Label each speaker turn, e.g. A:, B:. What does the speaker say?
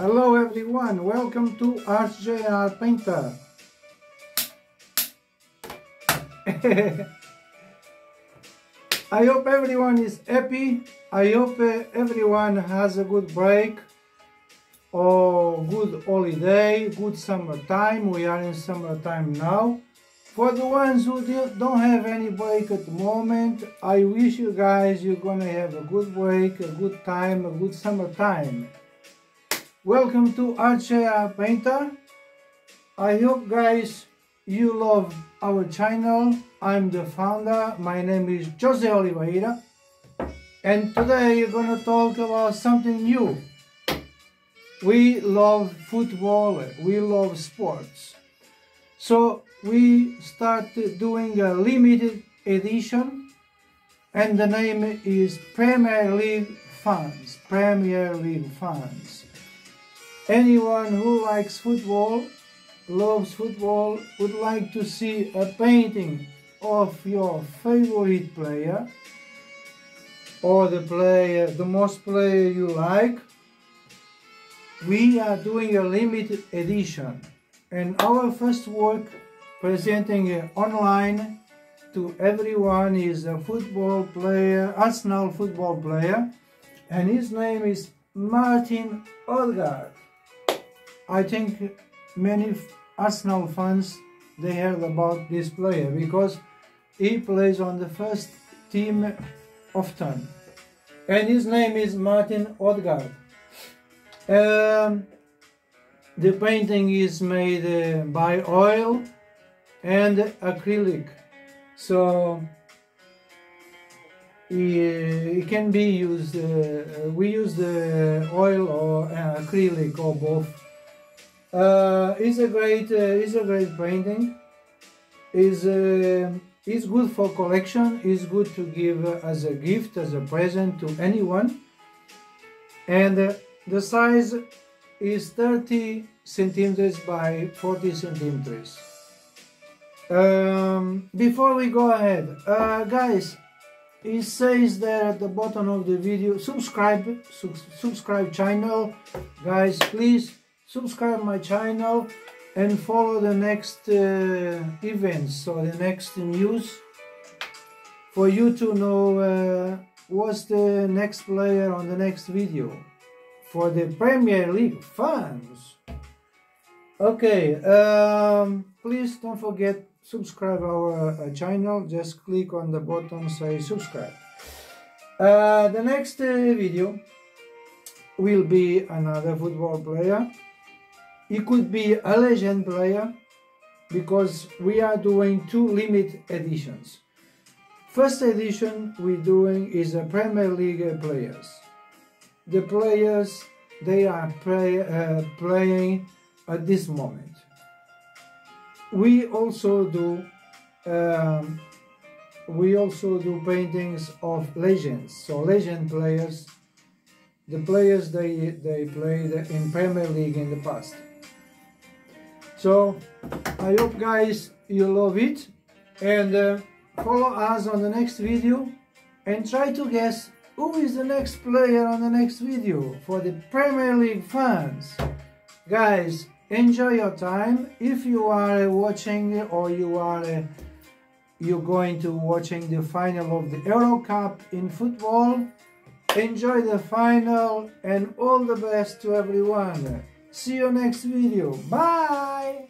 A: Hello everyone, welcome to Arts JR Painter. I hope everyone is happy. I hope uh, everyone has a good break or good holiday, good summertime. We are in summertime now. For the ones who don't have any break at the moment, I wish you guys you're gonna have a good break, a good time, a good summertime. Welcome to Arts JR Painter. I hope guys you love our channel. I'm the founder. My name is Jose Oliveira. And today we're gonna talk about something new. We love football, we love sports. So we started doing a limited edition and the name is Premier League Fans. Premier League Fans. Anyone who likes football, loves football, would like to see a painting of your favorite player or the player, the most player you like, we are doing a limited edition and our first work presenting online to everyone is a football player, Arsenal football player, and his name is Martin Odegaard. I think many Arsenal fans they heard about this player because he plays on the first team often, and his name is Martin Odegaard. Um, the painting is made uh, by oil and acrylic. So it can be used uh, we use the oil or uh, acrylic or both uh, it's a great uh, it's a great painting. Is uh, it's good for collection. It's good to give as a gift as a present to anyone. And uh, the size is 30 centimeters by 40 centimeters. Um, before we go ahead, uh, guys, it says there at the bottom of the video, subscribe, su subscribe channel. Guys, please subscribe my channel and follow the next uh, events or the next news. For you to know uh, what's the next player on the next video. For the Premier League fans. Okay, um, please don't forget subscribe our uh, channel. Just click on the button say subscribe. Uh, the next uh, video will be another football player it could be a legend player because we are doing two limit editions. First edition we're doing is a premier league players. The players they are play, uh, playing at this moment. We also do um, we also do paintings of legends. So legend players the players they they played in premier league in the past so i hope guys you love it and uh, follow us on the next video and try to guess who is the next player on the next video for the premier league fans. Guys enjoy your time. If you are watching or you are uh, you're going to watching the final of the Euro Cup in football enjoy the final and all the best to everyone see you next video. Bye